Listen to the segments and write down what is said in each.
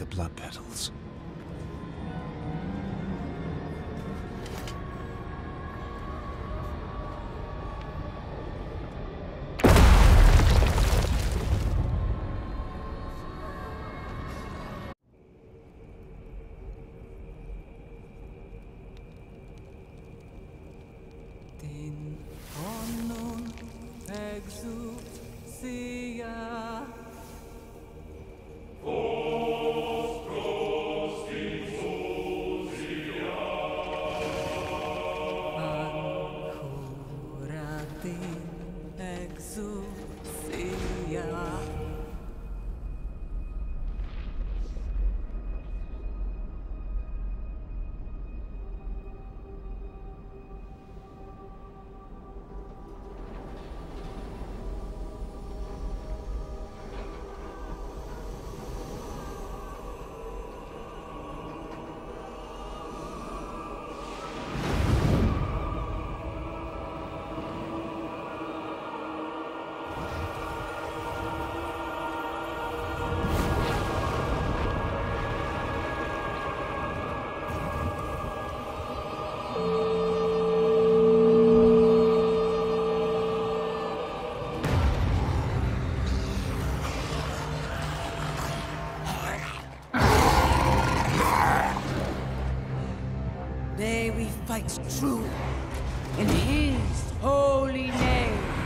the blood petals. Din honom May we fight true in his holy name.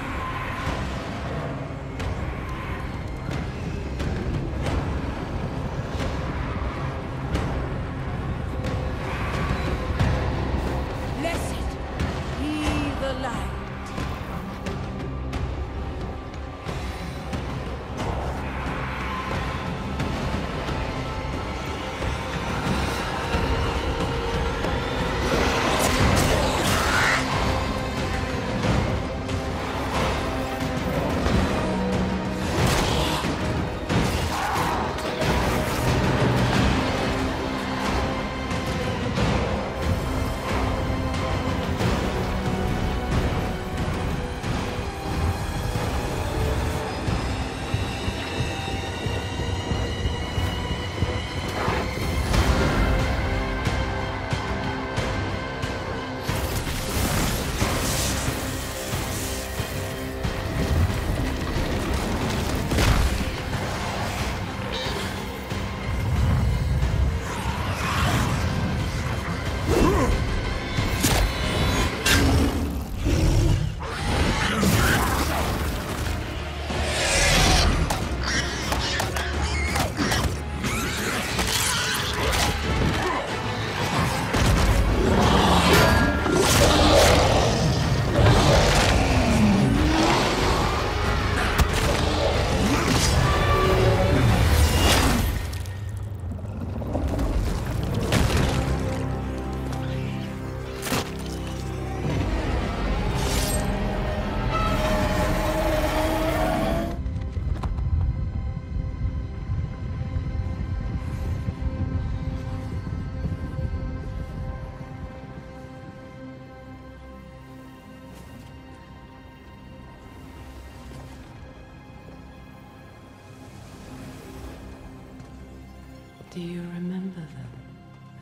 Do you remember them,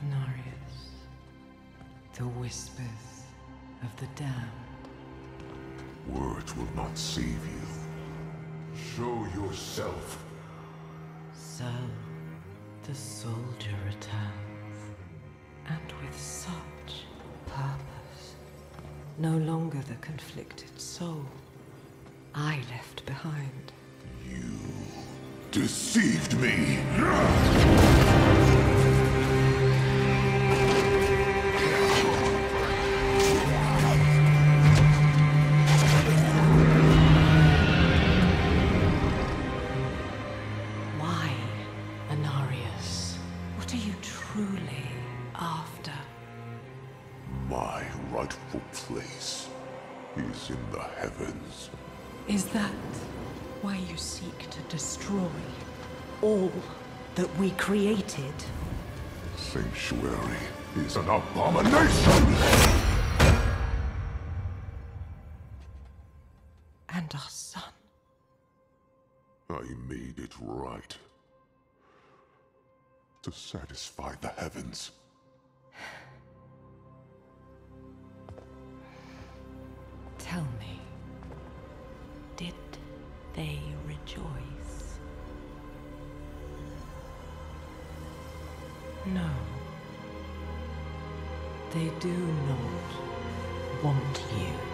Inarius? The whispers of the damned. Words will not save you. Show yourself. So, the soldier returns, and with such purpose. No longer the conflicted soul I left behind. Deceived me! Why you seek to destroy all that we created? Sanctuary is an abomination! And our son? I made it right. to satisfy the heavens. They rejoice? No. They do not want you.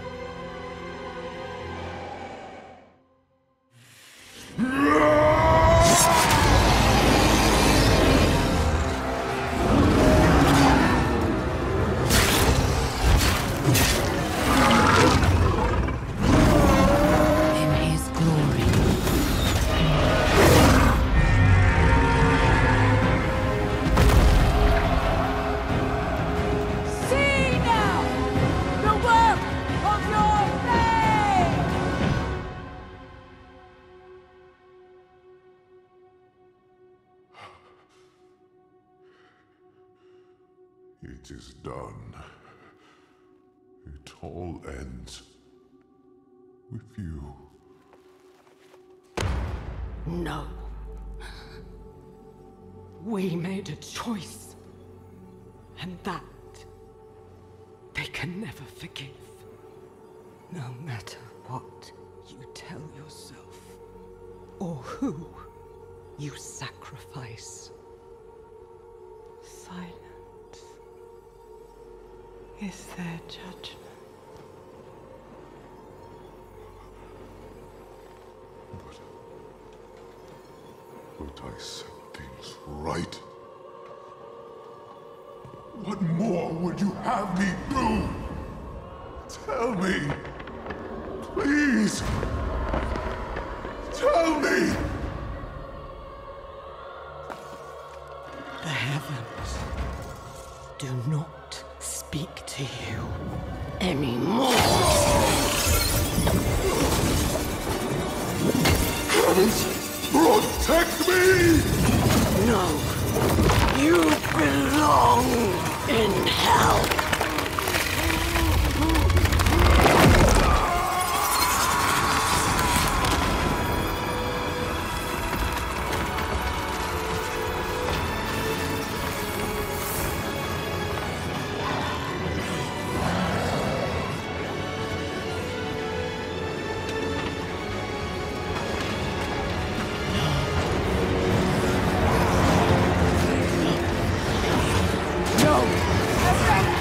It is done. It all ends with you. No. We made a choice. And that they can never forgive. No matter what you tell yourself, or who you sacrifice. Silence is their judgment. But I set things right. What more would you have me do? Tell me. Please. Tell me. The heavens do not speak to you anymore. Heavens, protect me! No, you belong in hell. No!